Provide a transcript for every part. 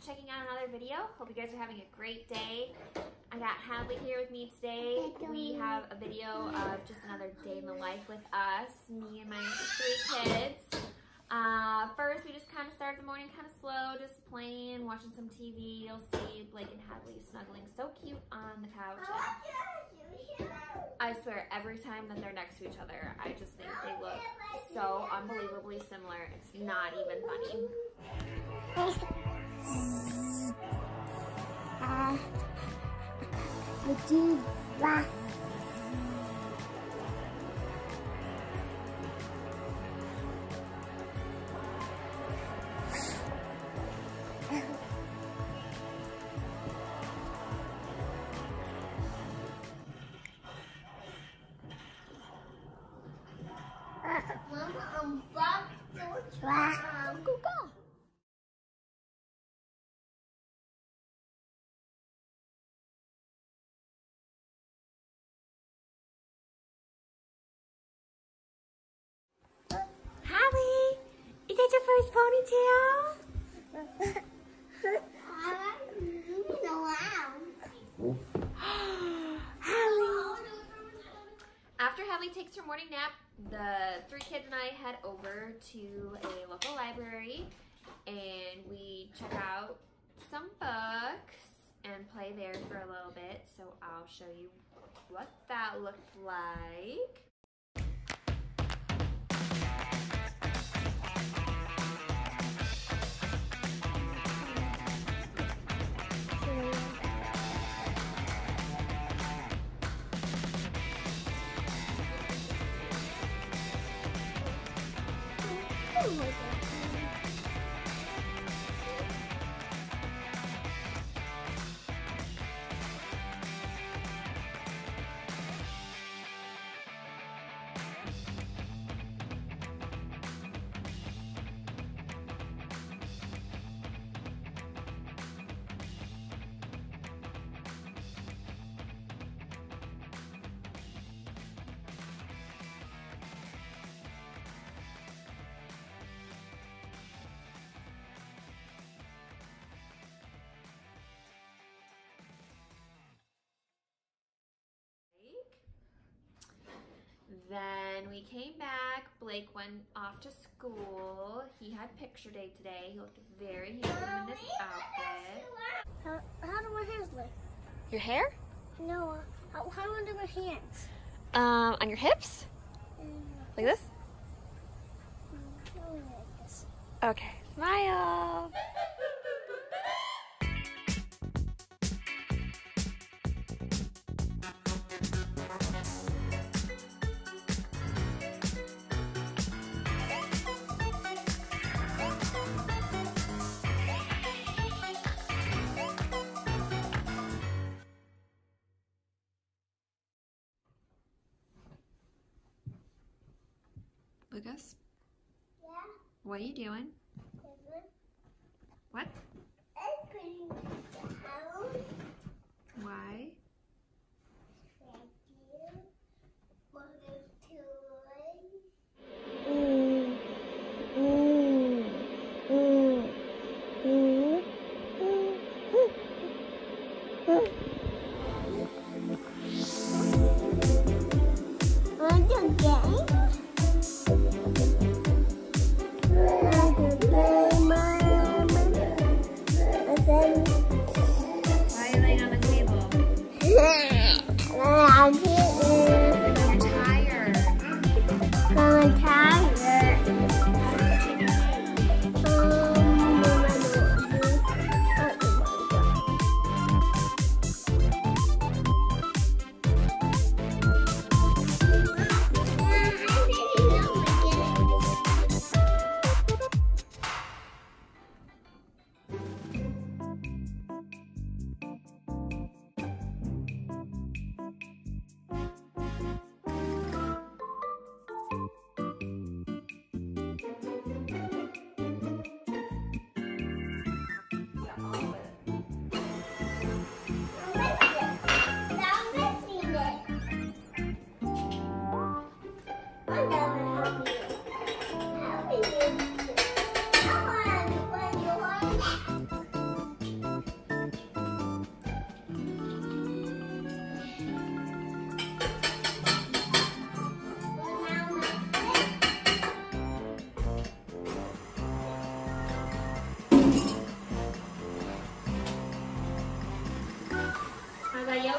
for checking out another video. Hope you guys are having a great day. I got Hadley here with me today. We have a video of just another day in the life with us, me and my three kids. Uh, first, we just kind of started the morning kind of slow, just playing, watching some TV. You'll see Blake and Hadley snuggling so cute on the couch. I swear, every time that they're next to each other, I just think they look so unbelievably similar. It's not even funny. Uh, I do black. Mama, I'm back to try. Go, go. Hadley, is that your first ponytail? Hadley. After Hadley takes her morning nap, the three kids and I head over to a local library and we check out some books and play there for a little bit. So I'll show you what that looked like. Oh my god. Then we came back. Blake went off to school. He had picture day today. He looked very handsome in this outfit. How, how do my hands look? Your hair? No, uh, how, how do my hands? Um, on your hips? Like this? Mm, like this. Okay. Smile. Lucas, Yeah, what are you doing? this. What? I'm putting down. Why? Thank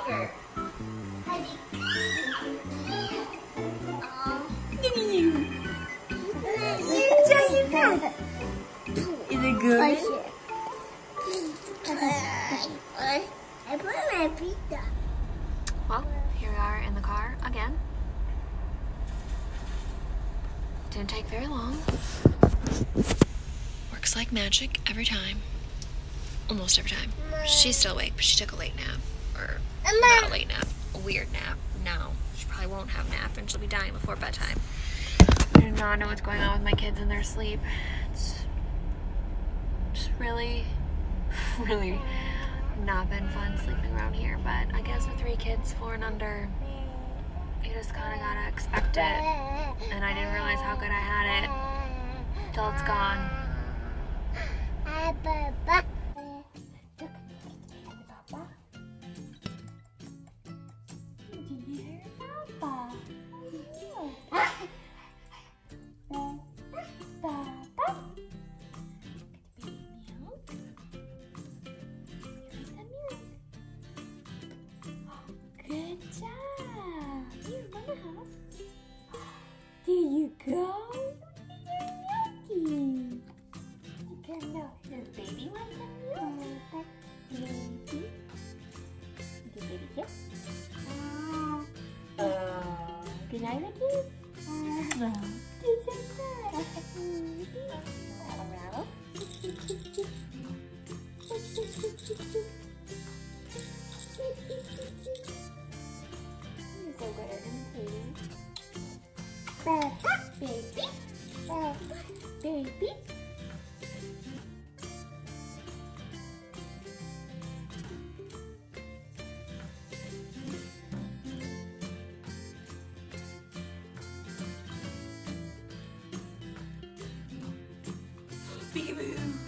Is it good? I put my pizza. Well, here we are in the car again. Didn't take very long. Works like magic every time. Almost every time. She's still awake, but she took a late nap. Or not a late nap, a weird nap. No, she probably won't have a nap and she'll be dying before bedtime. I do not know what's going on with my kids in their sleep. It's just really, really not been fun sleeping around here. But I guess with three kids, four and under, you just kind of gotta expect it. And I didn't realize how good I had it till it's gone. You go. You're yucky. You can know. Does baby want some milk? Baby. Give baby kiss. Oh. Good night, my kids. No. Kids are good. Peekaboo.